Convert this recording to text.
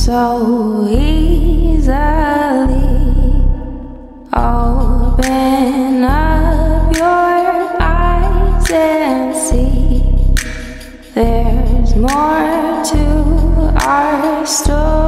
so easily. Open up your eyes and see there's more to our story.